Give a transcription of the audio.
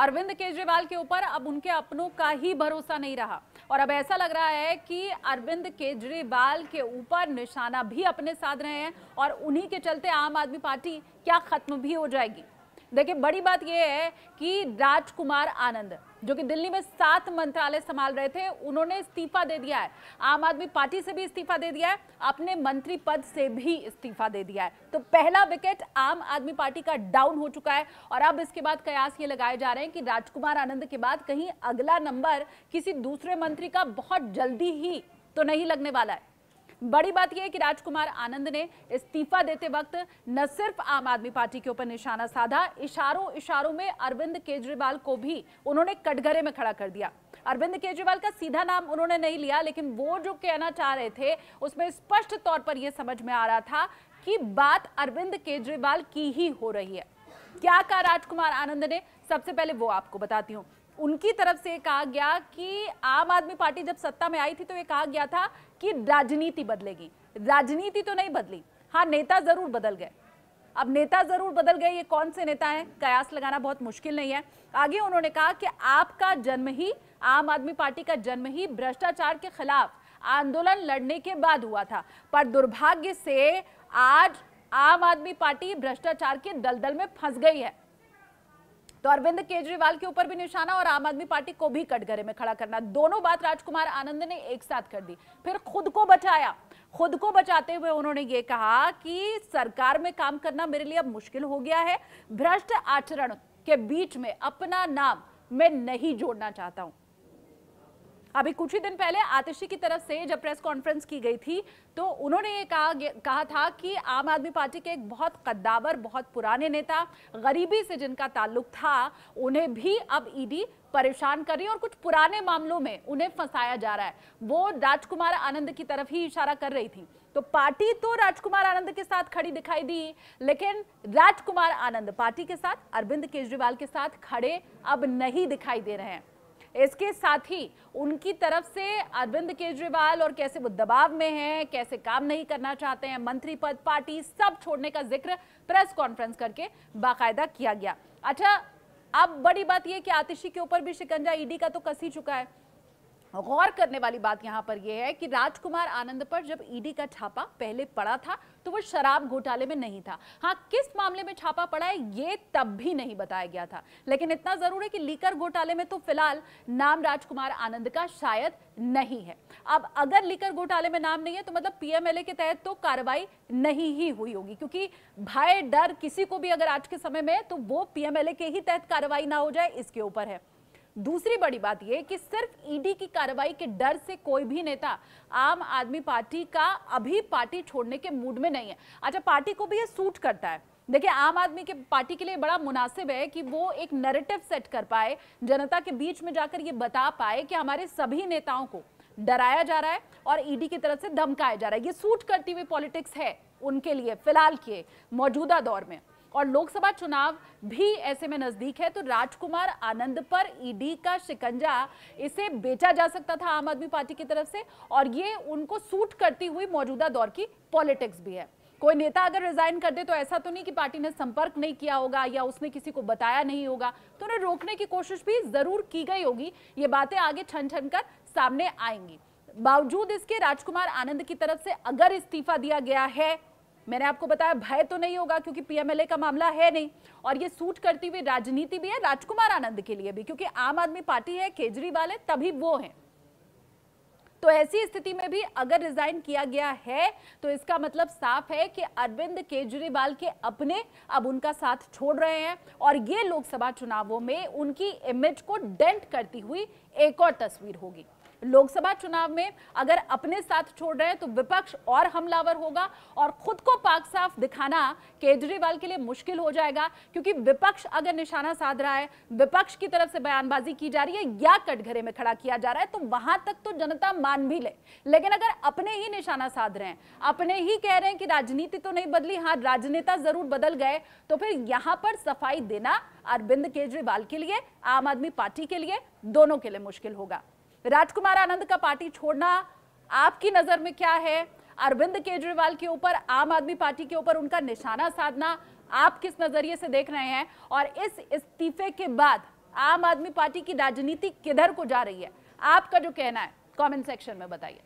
अरविंद केजरीवाल के ऊपर अब उनके अपनों का ही भरोसा नहीं रहा। और अब ऐसा लग रहा है कि अरविंद केजरीवाल के ऊपर निशाना भी अपने साध रहे हैं और उन्हीं के चलते आम आदमी पार्टी क्या खत्म भी हो जाएगी। देखिए, बड़ी बात यह है कि राजकुमार आनंद जो कि दिल्ली में सात मंत्रालय संभाल रहे थे, उन्होंने इस्तीफा दे दिया है। आम आदमी पार्टी से भी इस्तीफा दे दिया है, अपने मंत्री पद से भी इस्तीफा दे दिया है। तो पहला विकेट आम आदमी पार्टी का डाउन हो चुका है, और अब इसके बाद कयास ये लगाए जा रहे हैं कि राजकुमार आनंद के बाद कहीं अगला नंबर किसी दूसरे मंत्री का बहुत जल्दी ही तो नहीं लगने वाला है। बड़ी बात यह है कि राजकुमार आनंद ने इस्तीफा देते वक्त न सिर्फ़ आम आदमी पार्टी के ऊपर निशाना साधा, इशारों इशारों में अरविंद केजरीवाल को भी उन्होंने कटघरे में खड़ा कर दिया। अरविंद केजरीवाल का सीधा नाम उन्होंने नहीं लिया, लेकिन वो जो कहना चाह रहे थे, उसमें स्पष्ट तौर पर यह समझ में आ रहा था कि बात अरविंद केजरीवाल की ही हो रही है। क्या कहा राजकुमार आनंद ने? सबसे पहले वो आपको बताती हूँ। उनकी तरफ़ से कहा गया कि आम आदमी पार्टी जब सत्ता में आई थी तो ये कहा गया था कि राजनीति बदलेगी। राजनीति तो नहीं बदली। हाँ नेता ज़रूर बदल गए। अब नेता ज़रूर बदल गए, ये कौन से नेता हैं? कयास लगाना बहुत मुश्किल नहीं है। आगे उन्होंने कहा कि आपका जन्म ही, आम आदमी पार्टी का जन्म ही भ्रष्टाचार के खिलाफ आंदोलन लड़ने के बाद हुआ था। पर दुर्भाग्य से आज आम आदमी पार्टी भ्रष्टाचार के दलदल में फंस गई है। तो अरविंद केजरीवाल के ऊपर भी निशाना और आम आदमी पार्टी को भी कटघरे में खड़ा करना। दोनों बात राजकुमार आनंद ने एक साथ कर दी। फिर खुद को बचाया। खुद को बचाते हुए उन्होंने ये कहा कि सरकार में काम करना मेरे लिए अब मुश्किल हो गया है। भ्रष्ट आचरण के बीच में अपना नाम मैं नहीं जोड़ना चाहता हूँ। अभी कुछ ही दिन पहले आतिशी की तरफ़ से जब प्रेस कॉन्फ्रेंस की गई थी तो उन्होंने ये कहा कहा था कि आम आदमी पार्टी के एक बहुत कद्दावर, बहुत पुराने नेता, गरीबी से जिनका ताल्लुक था, उन्हें भी अब ईडी परेशान कर रही है और कुछ पुराने मामलों में उन्हें फंसाया जा रहा है। वो राजकुमार आनंद की तरफ़ ही इशारा कर रही थी। तो पार्टी तो राजकुमार आनंद के साथ खड़ी दिखाई दी, लेकिन राजकुमार आनंद पार्टी के साथ, अरविंद केजरीवाल के साथ खड़े अब नहीं दिखाई दे रहे हैं। इसके साथ ही उनकी तरफ़ से अरविंद केजरीवाल और कैसे वो दबाव में हैं, कैसे काम नहीं करना चाहते हैं, मंत्री पद, पार्टी सब छोड़ने का ज़िक्र प्रेस कॉन्फ्रेंस करके बाकायदा किया गया। अच्छा अब बड़ी बात यह कि आतिशी के ऊपर भी शिकंजा, ईडी का तो कस ही चुका है। गौर करने वाली बात यहाँ पर यह है कि राजकुमार आनंद पर जब ईडी का छापा पहले पड़ा था तो वो शराब घोटाले में नहीं था। हाँ किस मामले में छापा पड़ा है, ये तब भी नहीं बताया गया था। लेकिन इतना ज़रूर है कि लीकर घोटाले में तो फ़िलहाल नाम राजकुमार आनंद का शायद नहीं है। अब अगर लीकर घोटाले में नाम नहीं है तो मतलब पीएमएलए के तहत तो कार्रवाई नहीं ही हुई होगी, क्योंकि भय, डर किसी को भी अगर आज के समय में तो वो पीएमएलए के ही तहत कार्रवाई ना हो जाए, इसके ऊपर है। दूसरी बड़ी बात यह कि सिर्फ़ ईडी की कार्रवाई के डर से कोई भी नेता आम आदमी पार्टी का अभी पार्टी छोड़ने के मूड में नहीं है। अच्छा पार्टी को भी ये सूट करता है। देखिए, आम आदमी के पार्टी के लिए बड़ा मुनासिब है कि वो एक नैरेटिव सेट कर पाए, जनता के बीच में जाकर ये बता पाए कि हमारे सभी नेताओं को डराया जा रहा है और ईडी की तरफ़ से धमकाया जा रहा है। ये सूट करती हुई पॉलिटिक्स है उनके लिए फ़िलहाल के मौजूदा दौर में। और लोकसभा चुनाव भी ऐसे में नज़दीक है तो राजकुमार आनंद पर ईडी का शिकंजा, इसे बेचा जा सकता था आम आदमी पार्टी की तरफ़ से, और ये उनको सूट करती हुई मौजूदा दौर की पॉलिटिक्स भी है। कोई नेता अगर रिजाइन कर दे तो ऐसा तो नहीं कि पार्टी ने संपर्क नहीं किया होगा या उसने किसी को बताया नहीं होगा। तो उन्हें रोकने की कोशिश भी ज़रूर की गई होगी। ये बातें आगे छन छन कर सामने आएँगी। बावजूद इसके, राजकुमार आनंद की तरफ़ से अगर इस्तीफा दिया गया है मैंने आपको बताया, भय तो नहीं होगा क्योंकि पीएमएलए का मामला है नहीं। और ये सूट करती हुई राजनीति भी है, राजकुमार आनंद के लिए भी, क्योंकि आम आदमी पार्टी है, केजरीवाल है, तभी वो है। तो ऐसी स्थिति में भी अगर रिजाइन किया गया है तो इसका मतलब साफ़ है कि अरविंद केजरीवाल के अपने अब उनका साथ छोड़ रहे हैं, और ये लोकसभा चुनावों में उनकी इमेज को डेंट करती हुई एक और तस्वीर होगी। लोकसभा चुनाव में अगर अपने साथ छोड़ रहे हैं तो विपक्ष और हमलावर होगा और खुद को पाक साफ़ दिखाना केजरीवाल के लिए मुश्किल हो जाएगा, क्योंकि विपक्ष अगर निशाना साध रहा है, विपक्ष की तरफ़ से बयानबाजी की जा रही है या कटघरे में खड़ा किया जा रहा है तो वहाँ तक तो जनता मान भी ले। लेकिन अगर अपने ही निशाना साध रहे हैं, अपने ही कह रहे हैं कि राजनीति तो नहीं बदली हाँ राजनेता ज़रूर बदल गए तो फिर यहाँ पर सफ़ाई देना अरविंद केजरीवाल के लिए, आम आदमी पार्टी के लिए, दोनों के लिए मुश्किल होगा। राजकुमार आनंद का पार्टी छोड़ना आपकी नज़र में क्या है? अरविंद केजरीवाल के ऊपर, आम आदमी पार्टी के ऊपर उनका निशाना साधना आप किस नज़रिए से देख रहे हैं? और इस इस्तीफे के बाद आम आदमी पार्टी की राजनीति किधर को जा रही है? आपका जो कहना है कमेंट सेक्शन में बताइए।